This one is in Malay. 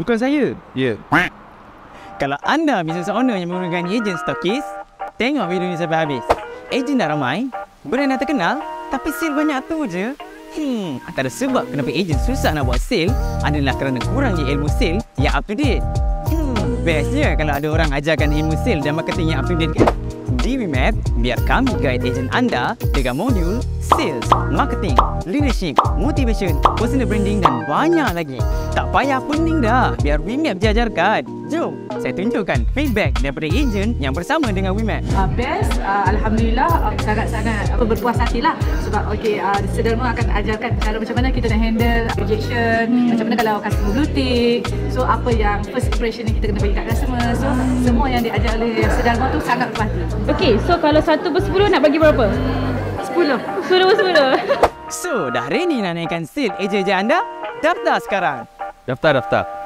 Bukan saya. Ya. Kalau anda business owner yang menggunakan ejen stokis, tengok video ni sampai habis. Ejen dah ramai, brand dah terkenal, tapi sale banyak tu je. Hmm, antara sebab kenapa ejen susah nak buat sale adalah kerana kurangnya ilmu sale yang up to date. Hmm, bestnya kalau ada orang ajarkan ilmu sale dan marketing yang up to date kan? Di WeMap, biar kami guide ejen anda dengan modul Sales, Marketing, Leadership, Motivation, Personal Branding dan banyak lagi. Tak payah pening dah, biar WeMap je ajarkan. Jom, saya tunjukkan feedback daripada ejen yang bersama dengan WeMap. uh, best uh, Alhamdulillah uh, sangat-sangat apa berpuas hati lah sebab okay, uh, Sedelma akan ajarkan cara macam mana kita nak handle rejection hmm. macam mana kalau customer blue tick so apa yang first impression yang kita kena bagi kat customer so semua yang diajar oleh Sedelma tu sangat berpuas hati Okey, so kalau satu per sepuluh nak bagi berapa? 10 Sepuluh per sepuluh. So, dah ready nak naikkan sale ejen-ejen anda? Daftar sekarang. Daftar, daftar.